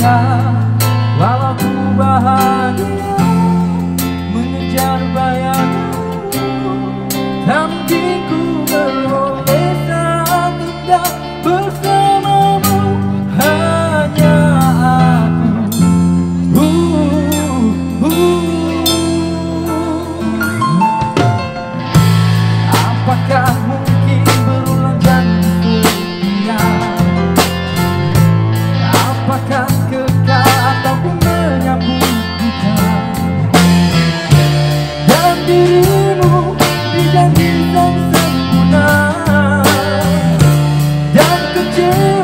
God.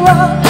와.